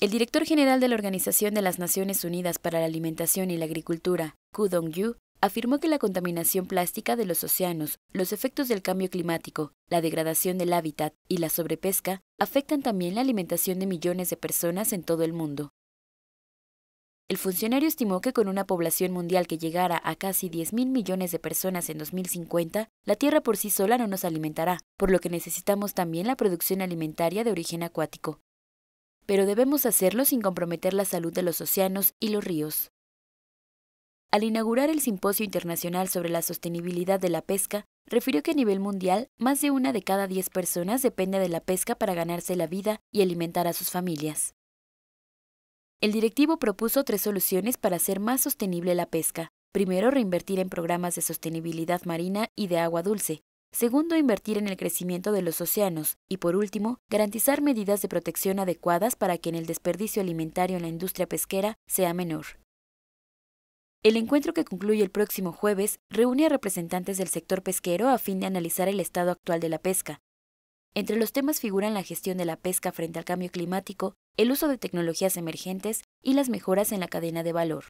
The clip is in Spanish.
El director general de la Organización de las Naciones Unidas para la Alimentación y la Agricultura, Ku Dong-yu, afirmó que la contaminación plástica de los océanos, los efectos del cambio climático, la degradación del hábitat y la sobrepesca afectan también la alimentación de millones de personas en todo el mundo. El funcionario estimó que con una población mundial que llegara a casi 10.000 millones de personas en 2050, la Tierra por sí sola no nos alimentará, por lo que necesitamos también la producción alimentaria de origen acuático pero debemos hacerlo sin comprometer la salud de los océanos y los ríos. Al inaugurar el Simposio Internacional sobre la Sostenibilidad de la Pesca, refirió que a nivel mundial, más de una de cada diez personas depende de la pesca para ganarse la vida y alimentar a sus familias. El directivo propuso tres soluciones para hacer más sostenible la pesca. Primero, reinvertir en programas de sostenibilidad marina y de agua dulce, Segundo, invertir en el crecimiento de los océanos. Y por último, garantizar medidas de protección adecuadas para que el desperdicio alimentario en la industria pesquera sea menor. El encuentro que concluye el próximo jueves reúne a representantes del sector pesquero a fin de analizar el estado actual de la pesca. Entre los temas figuran la gestión de la pesca frente al cambio climático, el uso de tecnologías emergentes y las mejoras en la cadena de valor.